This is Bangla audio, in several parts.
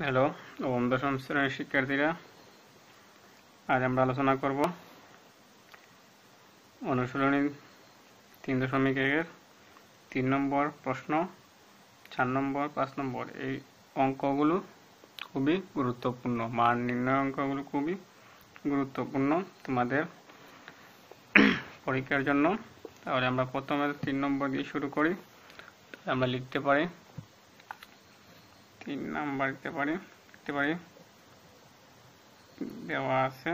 হ্যালো ওম দশম শ্রেণির শিক্ষার্থীরা, আজ আমরা আলোচনা করব অনুশীলনী তিন দশমিক একের তিন নম্বর প্রশ্ন, চার নম্বর, পাঁচ নম্বর। এই অঙ্কগুলো খুবই গুরুত্বপূর্ণ, মান নির্ণয় অঙ্কগুলো খুবই গুরুত্বপূর্ণ তোমাদের পরীক্ষার জন্য। তাহলে আমরা প্রথমে তিন নম্বর দিয়ে শুরু করি আমরা লিখতে পারি তিন নাম্বার দিতে পারি দিতে পারি। দেওয়া আছে।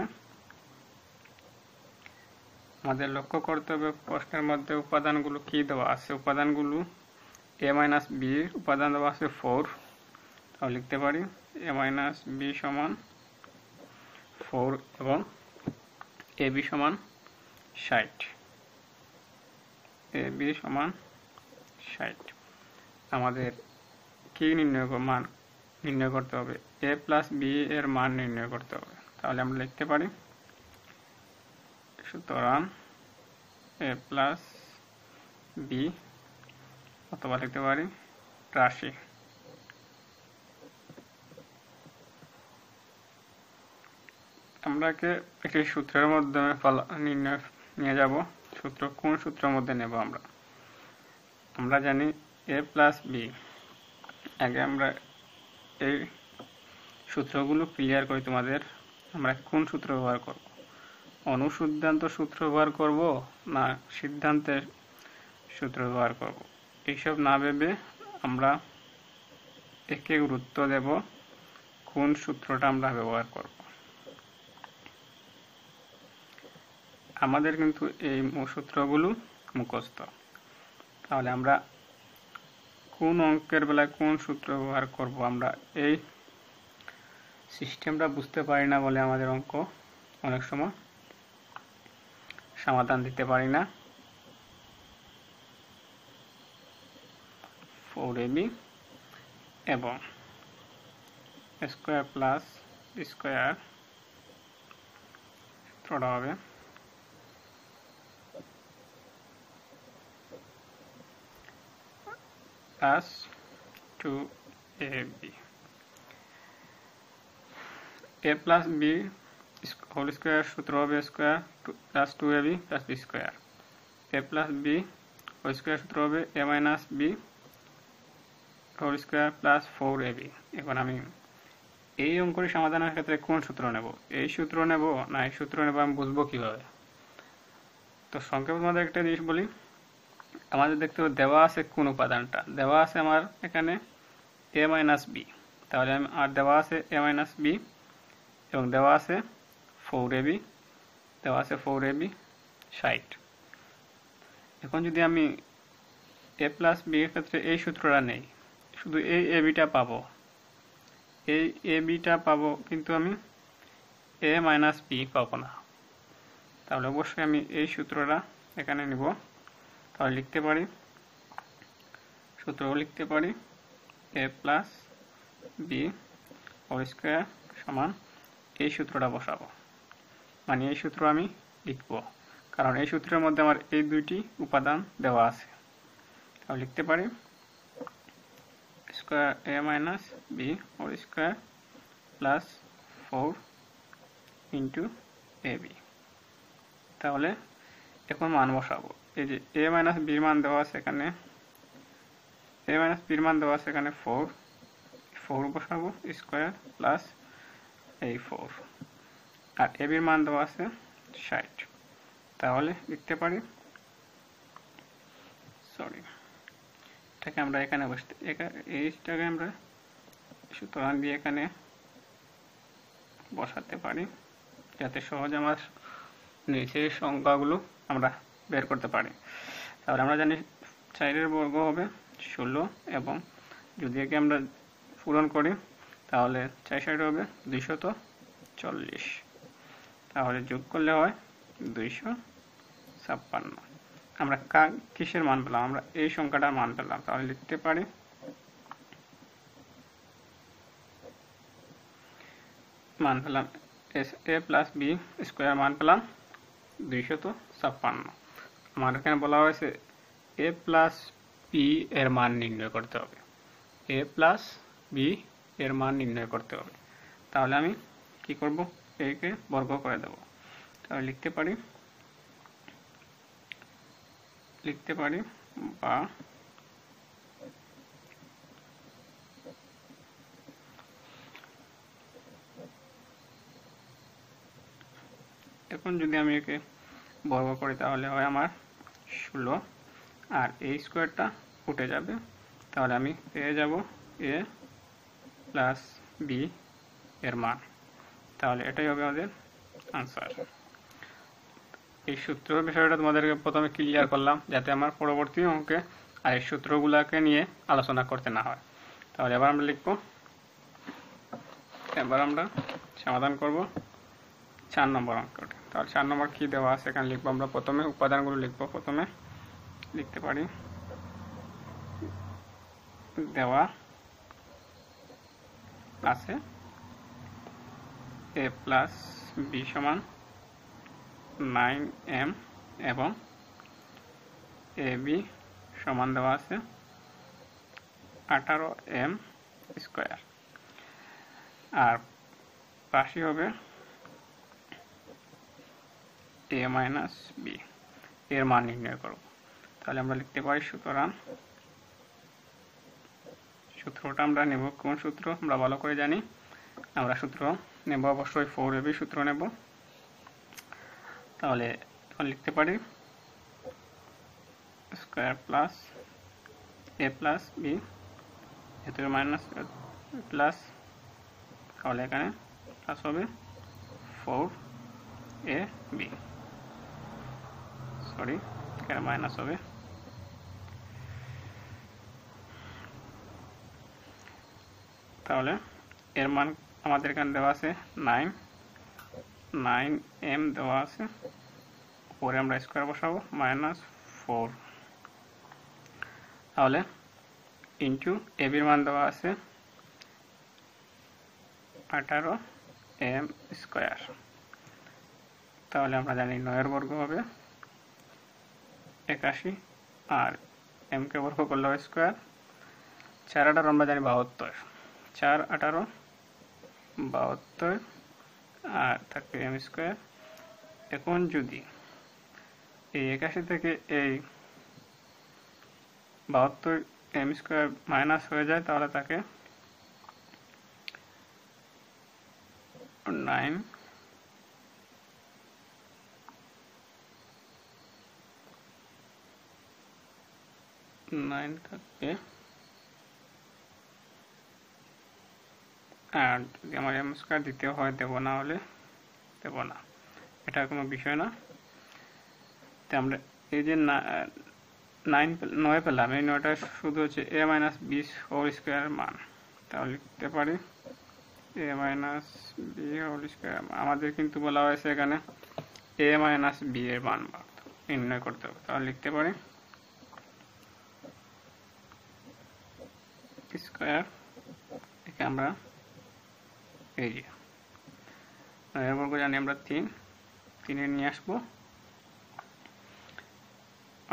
আমাদের লক্ষ্য করতে হবে প্রশ্নের মধ্যে উপাদানগুলো কি দেওয়া আছে। উপাদানগুলো এ মাইনাস বি উপাদান দেওয়া আছে ফোর তাহলে লিখতে পারি এ মাইনাস বি সমান ফোর এবং এ বি সমান ষাট। এ বি সমান ষাট। আমাদের কি নির্ণয় মান নির্ণয় করতে হবে? এ প্লাস বি এর মান নির্ণয় করতে হবে। তাহলে আমরা লিখতে পারি, সুতরাং এ প্লাস বি অথবা লিখতে পারি রাশি। আমরাকে একটি সূত্রের মাধ্যমে নির্ণয় নিয়ে যাব। সূত্র কোন সূত্রের মধ্যে নেব আমরা? আমরা জানি এ প্লাস বি আগে আমরা এই সূত্রগুলো ক্লিয়ার করি তোমাদের। আমরা কোন সূত্র ব্যবহার করব? অনুসিদ্ধান্ত সূত্র ব্যবহার করব না সিদ্ধান্তের সূত্র ব্যবহার করব? এইসব না ভেবে আমরা একে গুরুত্ব দেব কোন সূত্রটা আমরা ব্যবহার করব। আমাদের কিন্তু এই সূত্রগুলো মুখস্থ। তাহলে আমরা কোন অঙ্কের বেলায় কোন সূত্র ব্যবহার করব আমরা? এই সিস্টেমটা বুঝতে পারি না বলে আমাদের অঙ্ক অনেক সময় সমাধান দিতে পারি না। ফোর এবি এবং স্কোয়ার প্লাস স্কোয়ার সূত্রটা হবে plus 2ab a plus b whole square সূত্র হবে square plus two A B plus B square A plus B whole square সূত্র হবে A minus B whole square plus four A B এখন আমি এই অঙ্কটি সমাধানের ক্ষেত্রে কোন সূত্র নেব? এই সূত্র নেব না এই সূত্র নেব আমি বুঝব কীভাবে? তো সংক্ষেপে তোমাদের একটা জিনিস বলি। আমাদের দেখতে হবে দেওয়া আছে কোন উপাদানটা। দেওয়া আছে আমার এখানে এ মাইনাস বি তাহলে আমি আর দেওয়া আছে এ মাইনাস বি এবং দেওয়া আছে ফোর এ বি দেওয়া আছে ফোর এ বি ষাট এখন যদি আমি এ প্লাস বি এর ক্ষেত্রে এই সূত্রটা নেই, শুধু এই এ বিটা পাবো। এই এ বিটা পাবো কিন্তু আমি এ মাইনাস বি পাবো না। তাহলে অবশ্যই আমি এই সূত্রটা এখানে নিব। তাহলে লিখতে পারি। সূত্রও লিখতে পারি। A plus B whole square সমান এই সূত্রটা বসাবো। মানে এই সূত্র আমি লিখব। কারণ এই সূত্রের মধ্যে আমার এই দুইটি উপাদান দেওয়া আছে। তাহলে লিখতে পারি। Square A minus B whole square plus four into A B তাহলে এখন মান বসাবো। এই যে এ মাইনাস বির মান দেওয়া আছে এখানে। এ মাইনাস বির মান দেওয়া আছে এখানে ফোর ফোর বসাবো স্কোয়ার প্লাস এই ফোর আর এ বির মান দেওয়া আছে ষাট। তাহলে লিখতে পারি সরি এটাকে আমরা এখানে বসতে এইটাকে আমরা সুতরাং দিয়ে এখানে বসাতে পারি, যাতে সহজে আমার নিচের সংখ্যাগুলো আমরা বের করতে পারি। তাহলে আমরা জানি চারের বর্গ হবে ষোলো এবং যদি একে আমরা পূরণ করি, তাহলে চার সাইড হবে দুইশত চল্লিশ। তাহলে যোগ করলে হয় দুইশো ছাপ্পান্ন। আমরা কিসের মান পেলাম? আমরা এই সংখ্যাটার মান পেলাম। তাহলে লিখতে পারি মান পেলাম, S, A plus B square মান পেলাম দুইশত ছাপ্পান্ন। আমার এখানে বলা হয়েছে এ প্লাস বি এর মান নির্ণয় করতে হবে। এ প্লাস বি এর মান নির্ণয় করতে হবে। তাহলে আমি কি করব? একে বর্গ করে দেব। তাহলে লিখতে পারি লিখতে পারি বা এখন যদি আমি একে বর্গ করি তাহলে হয় আমার ষোলো, আর এই স্কোয়ারটা উঠে যাবে। তাহলে আমি পেয়ে যাব এ প্লাস বি এর মান। তাহলে এটাই হবে আমাদের আনসার এই সূত্র বিষয়টা তোমাদেরকে প্রথমে ক্লিয়ার করলাম, যাতে আমার পরবর্তী অঙ্কে আর এই সূত্রগুলোকে নিয়ে আলোচনা করতে না হয়। তাহলে এবার আমরা লিখব, এবার আমরা সমাধান করব চার নম্বর অঙ্কটা। তাহলে চার নম্বর কী দেওয়া আছে, এখানে লিখব আমরা প্রথমে, উপাদানগুলো লিখব প্রথমে। লিখতে পারি। দেওয়া আছে। এ প্লাস বি সমান নাইন এম এবং এ বি সমান দেওয়া আছে আঠারো এম স্কোয়ার আর পাশে হবে এ মাইনাস বি এর মান নির্ণয় করব। তাহলে আমরা লিখতে পারি সুতরাং সূত্রটা আমরা নেব। কোন সূত্র? আমরা ভালো করে জানি। আমরা সূত্র নেব, অবশ্যই ফোর এবি সূত্র নেব। তাহলে লিখতে পারি square plus A plus B যেহেতু মাইনাস প্লাস তাহলে এখানে প্লাস হবে ফোর এ বি সরি, এখানে মাইনাস হবে। তাহলে এর মান আমাদের এখানে দেওয়া আছে নাইন নাইন এম দেওয়া আছে। পরে আমরা স্কোয়ার বসাবো মাইনাস ফোর তাহলে ইন্টু এবির মান দেওয়া আছে আঠারো এম স্কোয়ার তাহলে আমরা জানি নয়ের বর্গ হবে। একাশি আর এমকে বর্গ করলে স্কোয়ার। চার আঠারো আমরা জানি বাহাত্তর। চার আঠারো, বাহাত্তর আর থাকবে এম স্কোয়ার এখন যদি এই একাশি থেকে এই বাহাত্তর এম স্কোয়ার মাইনাস হয়ে যায়, তাহলে তাকে নাইন নাইন থাকবে। আর যদি আমার এম স্কোয়ার দিতে হয়, দেবো না হলে দেবো না। এটা কোনো বিষয় না। তো আমরা এই যে নাইন নয় পেলাম, এই নয়টা শুধু হচ্ছে এ মাইনাস বিশ হোল স্কোয়ার মান। তাহলে লিখতে পারি A minus B whole square আমাদের কিন্তু বলা হয়েছে এখানে এ মাইনাস বি এর মান নির্ণয় করতে হবে। তাহলে লিখতে পারি স্কোয়ার একে আমরা এই যে। জানি আমরা তিন। তিনে নিয়ে আসব।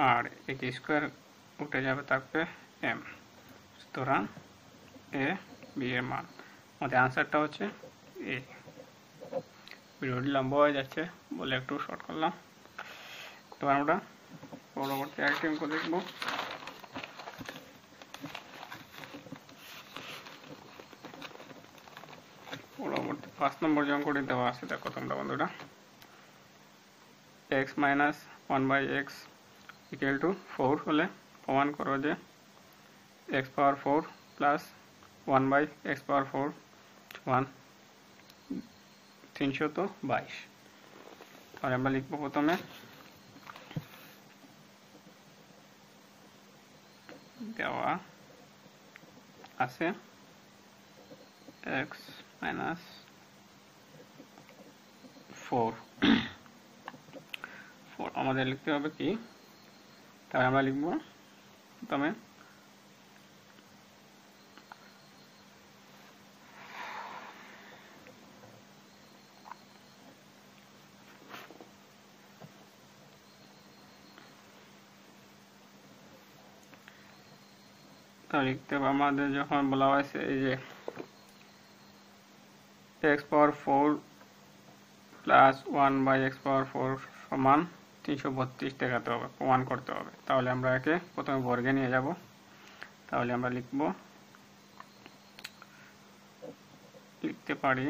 আর একে স্কোয়ার উঠে যাবে থাকবে এম সুতরাং এ বি এর মান। আমাদের আনসারটা হচ্ছে এ ভিডিওটি লম্বা হয়ে যাচ্ছে বলে একটু শর্ট করলাম। তো আমরা পরবর্তী অঙ্ক দেখব পরবর্তী পাঁচ নম্বর যে অঙ্কটি দেওয়া আছে, দেখো তোমরা বন্ধুরা। X minus one by X equal to four হলে প্রমাণ করো যে X power four plus one by X power four one তিনশত বাইশ। তাহলে আমরা লিখব প্রথমে দেওয়া আছে এক্স মাইনাস ফোর ফোর আমাদের লিখতে হবে কি? তাহলে আমরা লিখব, প্রথমে তাহলে লিখতে হবে, আমাদের যখন বলা হয়েছে এই যে X power four plus one by X power four সমান তিনশো বত্রিশ দেখাতে হবে প্রমাণ করতে হবে। তাহলে আমরা একে প্রথমে বর্গে নিয়ে যাব। তাহলে আমরা লিখব, লিখতে পারি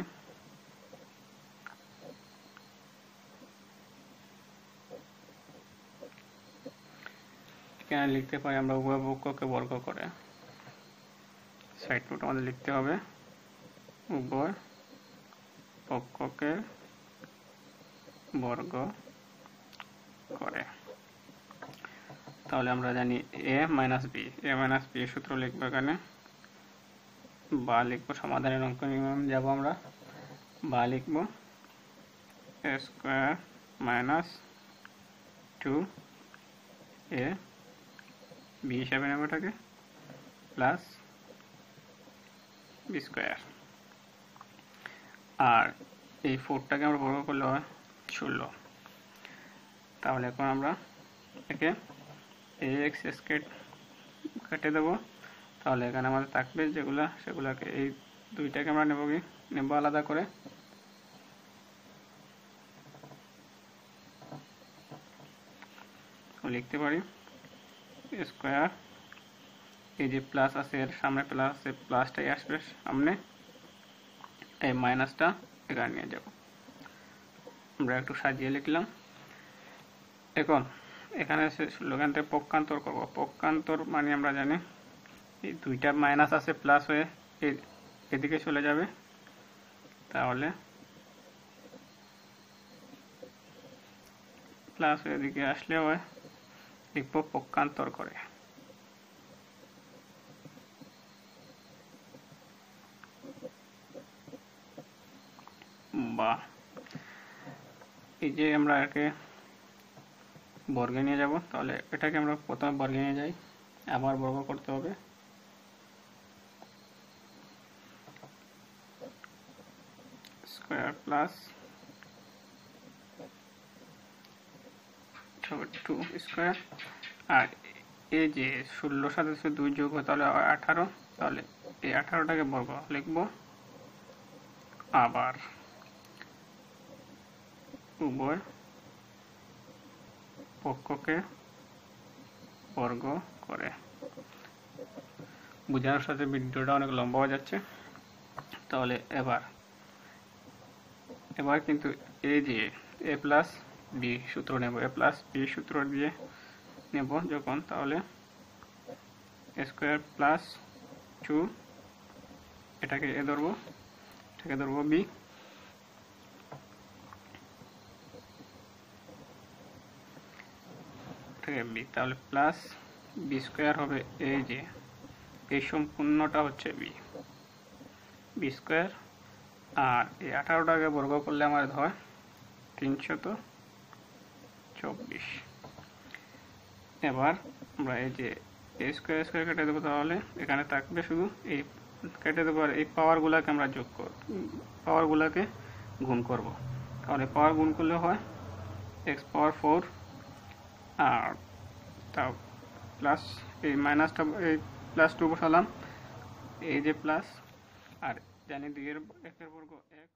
এখানে লিখতে পারি আমরা উভয় পক্ষকে বর্গ করে। সাইড নোট আমাদের লিখতে হবে। উভয় পক্ষকে বর্গ করে। তাহলে আমরা জানি A minus B A minus B সূত্র লিখব এখানে। বা লিখব সমাধানের অঙ্ক যাব আমরা। বা লিখব A square minus two A B হিসাবে নেব এটাকে। প্লাস বি স্কোয়ার আর এই ফোরটাকে আমরা বর্গ করলে হয় ষোলো। তাহলে এখন আমরা একে এক্স এসকে কেটে দেবো। তাহলে এখানে আমাদের থাকবে যেগুলো, সেগুলোকে এই দুইটাকে আমরা নেব কি? নেব আলাদা করে। লিখতে পারি স্কোয়ার এই যে প্লাস আছে এর সামনে প্লাস আছে প্লাসটাই আসবে সামনে। এই মাইনাসটা এখানে নিয়ে যাব। আমরা একটু সাজিয়ে লিখলাম। এখন, এখানে স্লোগান থেকে পক্ষান্তর করব। পক্ষান্তর মানে আমরা জানি এই দুইটা মাইনাস আছে প্লাস হয়ে এদিকে চলে যাবে। তাহলে প্লাস এদিকে আসলে হয়, লিখব পক্ষান্তর করে। বা এই যে আমরা একে বর্গে নিয়ে যাব, তাহলে এটাকে আমরা প্রথমে বর্গে নিয়ে যাই, আবার বর্গ করতে হবে। Square plus two square. আর এই যে ষোলোর সাথে দুই যোগ তাহলে আঠারো, তাহলে এই আঠারোটাকে বর্গ লিখব। আবার উভয় পক্ষকে বর্গ করে। বোঝানোর সাথে ভিডিওটা অনেক লম্বা হয়ে যাচ্ছে। তাহলে এবার এবার কিন্তু এই যে এ প্লাস বি সূত্র নেব, এ প্লাস বি সূত্র দিয়ে নেব যখন, তাহলে স্কোয়ার প্লাস টু, এটাকে এ ধরবো, এটাকে ধরবো বি। থেকে বি, তাহলে প্লাস বি স্কোয়ার হবে এই যে, এই সম্পূর্ণটা হচ্ছে বি বি স্কোয়ার আর এই আঠারোটাকে বর্গ করলে আমাদের হয় তিনশত চব্বিশ। এবার আমরা এই যে এ স্কোয়ার স্কোয়ার কেটে দেবো তাহলে, এখানে থাকবে শুধু এই কেটে দেবো আর এই পাওয়ারগুলোকে আমরা যোগ করব পাওয়ারগুলোকে গুণ করব। তাহলে পাওয়ার গুণ করলে হয় এক্স পাওয়ার ফোর তা প্লাস এই মাইনাসটা এই প্লাস টু বসালাম, এই যে প্লাস আর জানি দুইয়ের, একের বর্গ এক